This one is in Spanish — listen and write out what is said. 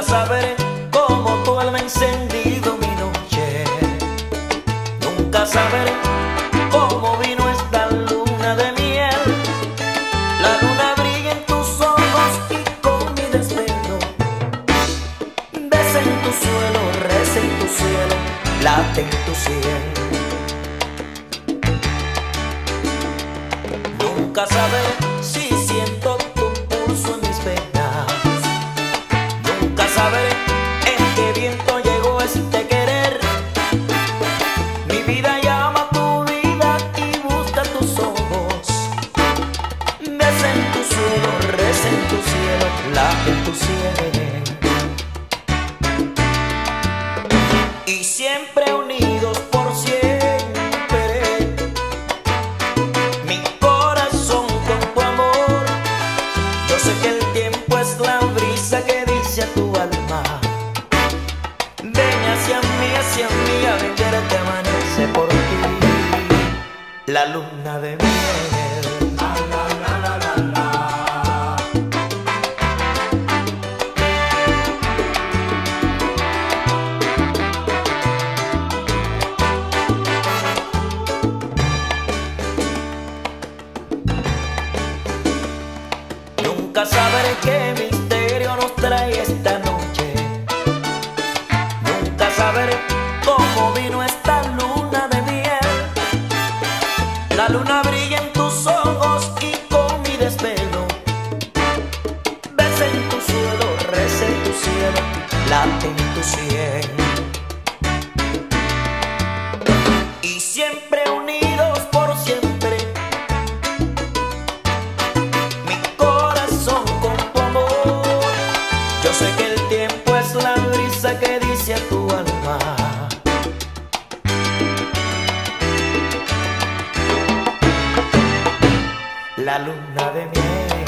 nunca sabré cómo tu alma ha encendido mi noche. Nunca sabré cómo vino esta luna de miel. La luna brilla en tus ojos y con mi desvelo. Besa en tu suelo, reza en tu cielo, late en tu cielo. Nunca sabré. Y siempre unidos por siempre. Mi corazón con tu amor. Yo sé que el tiempo es la brisa que dice a tu alma. Ven hacia mí, hacia mí, a ver que amanece por ti. La luna de miel. Nunca sabré qué misterio nos trae esta noche. Nunca sabré cómo vino esta luna de miel. La luna brilla en tus ojos y con mi desvelo. Ves en tu cielo, reza en tu cielo, late en tu cielo. Y siempre unidos que dice a tu alma. La luna de miel.